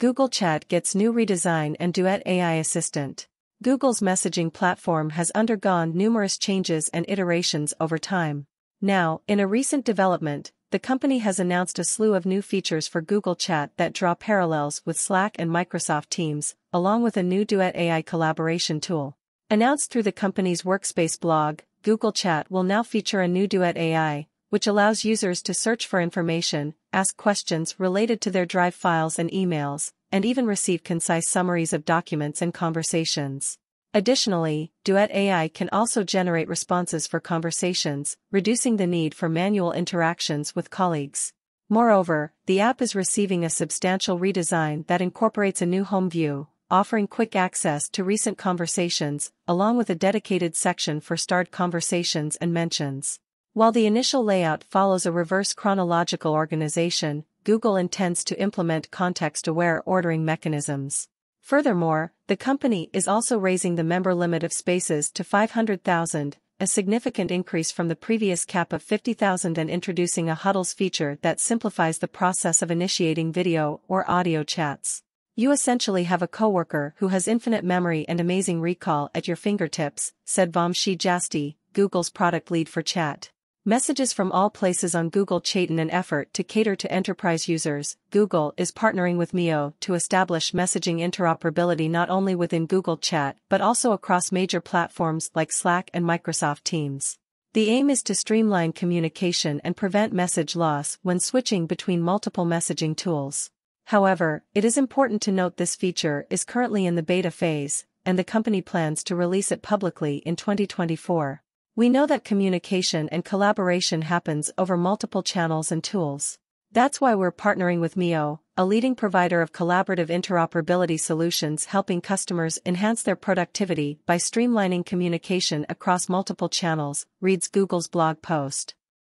Google Chat gets new redesign and Duet AI Assistant. Google's messaging platform has undergone numerous changes and iterations over time. Now, in a recent development, the company has announced a slew of new features for Google Chat that draw parallels with Slack and Microsoft Teams, along with a new Duet AI collaboration tool. Announced through the company's Workspace blog, Google Chat will now feature a new Duet AI, which allows users to search for information, ask questions related to their Drive files and emails, and even receive concise summaries of documents and conversations. Additionally, Duet AI can also generate responses for conversations, reducing the need for manual interactions with colleagues. Moreover, the app is receiving a substantial redesign that incorporates a new home view, offering quick access to recent conversations, along with a dedicated section for starred conversations and mentions. While the initial layout follows a reverse chronological organization, Google intends to implement context-aware ordering mechanisms. Furthermore, the company is also raising the member limit of spaces to 500,000, a significant increase from the previous cap of 50,000 and introducing a huddles feature that simplifies the process of initiating video or audio chats. You essentially have a coworker who has infinite memory and amazing recall at your fingertips, said Vamshi Jasti, Google's product lead for chat. Messages from all places on Google Chat in an effort to cater to enterprise users, Google is partnering with Mio to establish messaging interoperability not only within Google Chat but also across major platforms like Slack and Microsoft Teams. The aim is to streamline communication and prevent message loss when switching between multiple messaging tools. However, it is important to note this feature is currently in the beta phase, and the company plans to release it publicly in 2024. We know that communication and collaboration happens over multiple channels and tools. That's why we're partnering with Mio, a leading provider of collaborative interoperability solutions helping customers enhance their productivity by streamlining communication across multiple channels, reads Google's blog post.